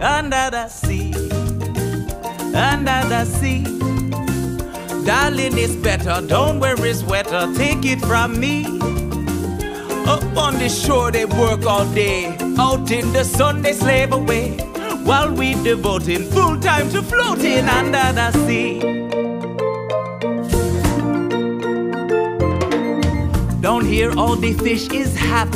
under the sea, under the sea. Darling, it's better, don't wear worry, sweater, take it from me. Up on the shore, they work all day. Out in the sun, they slave away. While we devoting full time to floating under the sea. Down here, all the fish is happy.